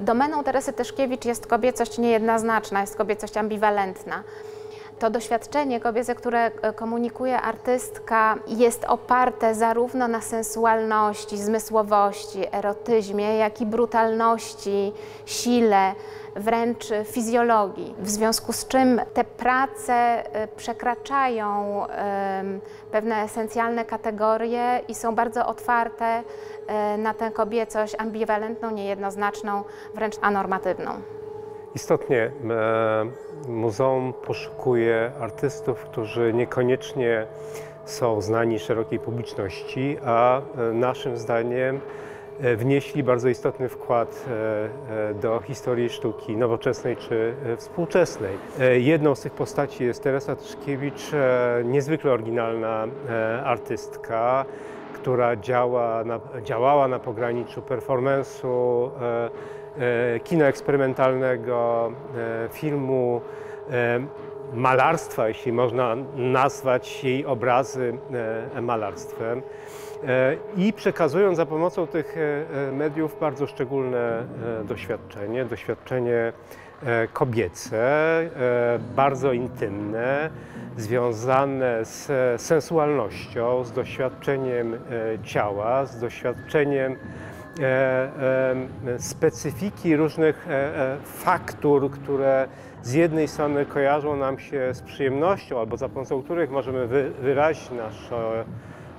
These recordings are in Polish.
Domeną Teresy Tyszkiewicz jest kobiecość niejednoznaczna, jest kobiecość ambiwalentna. To doświadczenie kobiece, które e, komunikuje artystka, jest oparte zarówno na sensualności, zmysłowości, erotyzmie, jak i brutalności, sile, wręcz fizjologii. W związku z czym te prace e, przekraczają pewne esencjalne kategorie i są bardzo otwarte e, na tę kobiecość ambiwalentną, niejednoznaczną, wręcz anormatywną. Istotnie e, muzeum poszukuje artystów, którzy niekoniecznie są znani szerokiej publiczności, a e, naszym zdaniem e, wnieśli bardzo istotny wkład do historii sztuki nowoczesnej czy współczesnej. Jedną z tych postaci jest Teresa Tyszkiewicz, niezwykle oryginalna artystka, która działa na, działała na pograniczu performance'u, kina eksperymentalnego, e, filmu, e, malarstwa, jeśli można nazwać jej obrazy malarstwem. I przekazując za pomocą tych mediów bardzo szczególne doświadczenie, doświadczenie kobiece, bardzo intymne, związane z sensualnością, z doświadczeniem ciała, z doświadczeniem E, specyfiki różnych e, e, faktur, które z jednej strony kojarzą nam się z przyjemnością, albo za pomocą których możemy wyrazić nasze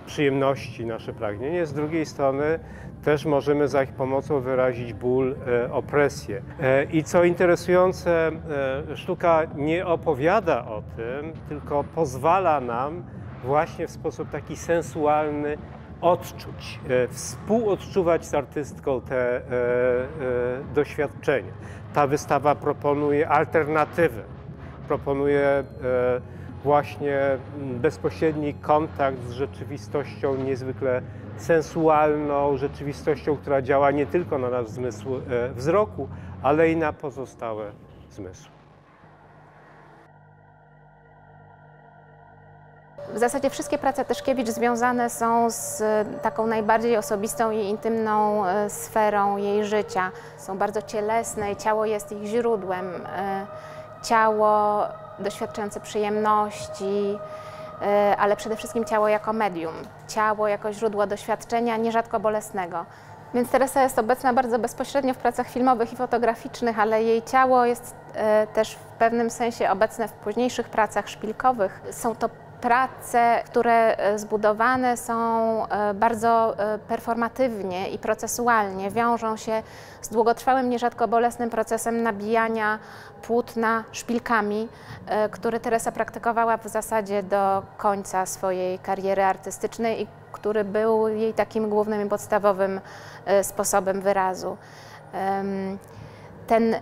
przyjemności, nasze pragnienie, z drugiej strony też możemy za ich pomocą wyrazić ból, opresję. I co interesujące, sztuka nie opowiada o tym, tylko pozwala nam właśnie w sposób taki sensualny odczuć, e, współodczuwać z artystką te e, e, doświadczenie. Ta wystawa proponuje alternatywę, proponuje właśnie bezpośredni kontakt z rzeczywistością niezwykle sensualną, rzeczywistością, która działa nie tylko na nasz zmysł wzroku, ale i na pozostałe zmysły. W zasadzie wszystkie prace Tyszkiewicz związane są z e, taką najbardziej osobistą i intymną e, sferą jej życia. Są bardzo cielesne i ciało jest ich źródłem. E, ciało doświadczające przyjemności, ale przede wszystkim ciało jako medium, ciało jako źródło doświadczenia, nierzadko bolesnego. Więc Teresa jest obecna bardzo bezpośrednio w pracach filmowych i fotograficznych, ale jej ciało jest też w pewnym sensie obecne w późniejszych pracach szpilkowych. Są to prace, które e, zbudowane są e, bardzo e, performatywnie i procesualnie, wiążą się z długotrwałym, nierzadko bolesnym procesem nabijania płótna szpilkami, który Teresa praktykowała w zasadzie do końca swojej kariery artystycznej i który był jej takim głównym i podstawowym sposobem wyrazu ten y,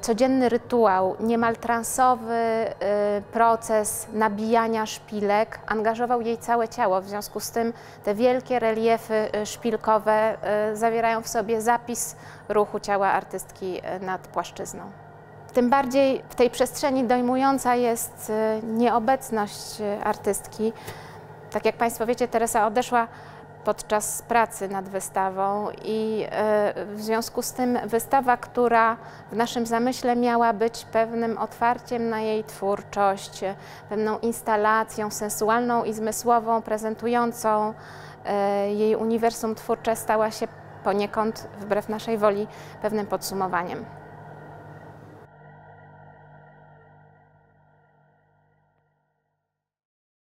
codzienny rytuał, niemal transowy y, proces nabijania szpilek angażował jej całe ciało. W związku z tym te wielkie reliefy y, szpilkowe zawierają w sobie zapis ruchu ciała artystki nad płaszczyzną. Tym bardziej w tej przestrzeni dojmująca jest nieobecność artystki. Tak jak Państwo wiecie, Teresa odeszła podczas pracy nad wystawą i e, w związku z tym wystawa, która w naszym zamyśle miała być pewnym otwarciem na jej twórczość, pewną instalacją sensualną i zmysłową, prezentującą e, jej uniwersum twórcze, stała się poniekąd, wbrew naszej woli, pewnym podsumowaniem.